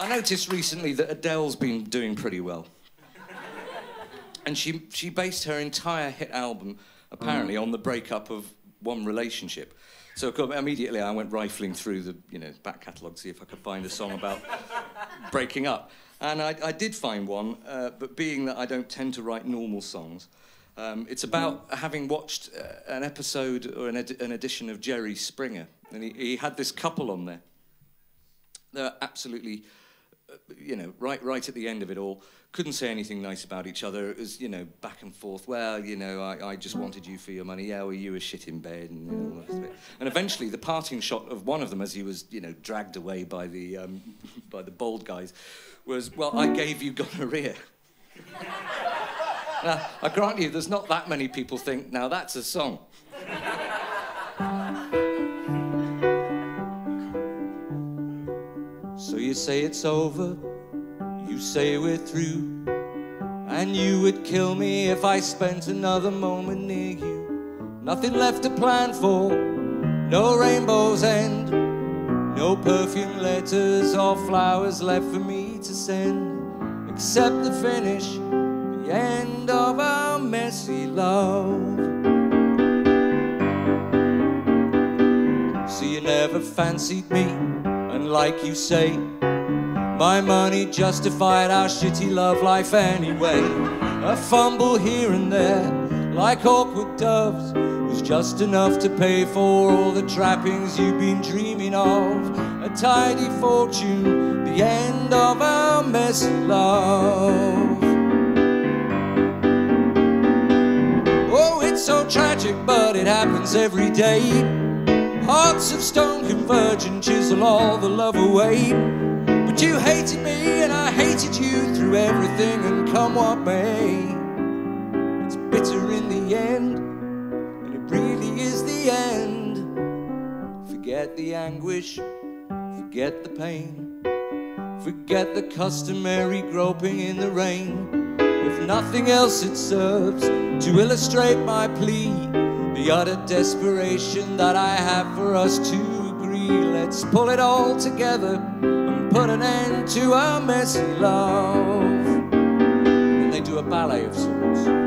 I noticed recently that Adele's been doing pretty well. And she, she based her entire hit album, apparently, on the breakup of one relationship. So immediately I went rifling through the you know, back catalogue to see if I could find a song about breaking up. And I, I did find one, uh, but being that I don't tend to write normal songs, um, it's about having watched uh, an episode or an, ed an edition of Jerry Springer. And he, he had this couple on there. They're absolutely you know, right, right at the end of it all, couldn't say anything nice about each other. It was, you know, back and forth. Well, you know, I, I just wanted you for your money. Yeah, well, you were shit in bed, and you know, all the rest of it. And eventually, the parting shot of one of them, as he was, you know, dragged away by the um, by the bald guys, was, well, I gave you gonorrhea. now, I grant you, there's not that many people think, now that's a song. So you say it's over, you say we're through, and you would kill me if I spent another moment near you. Nothing left to plan for, no rainbow's end, no perfume letters or flowers left for me to send, except the finish, the end of our messy love. So you never fancied me and like you say, my money justified our shitty love life anyway. A fumble here and there, like awkward doves, was just enough to pay for all the trappings you've been dreaming of. A tidy fortune, the end of our messy love. Oh, it's so tragic, but it happens every day. Hearts of stone converge and chisel all the love away. But you hated me and I hated you through everything and come what may. It's bitter in the end, and it really is the end. Forget the anguish, forget the pain. Forget the customary groping in the rain. If nothing else, it serves to illustrate my plea the utter desperation that I have for us to agree. Let's pull it all together and put an end to our messy love. And they do a ballet of sorts.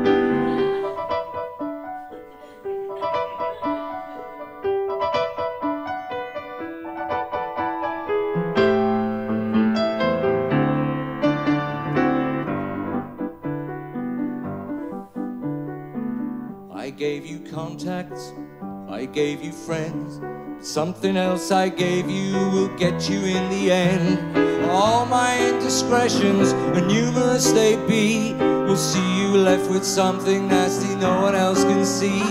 Gave you contacts, I gave you friends. Something else I gave you will get you in the end. All my indiscretions, and numerous they be, will see you left with something nasty no one else can see.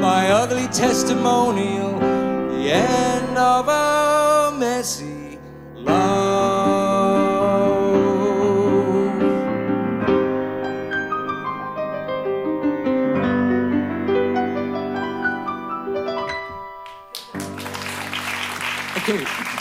My ugly testimonial, the end of a messy love. Okay.